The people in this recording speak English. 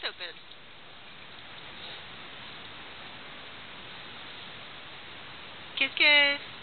so open. Kiss, kiss.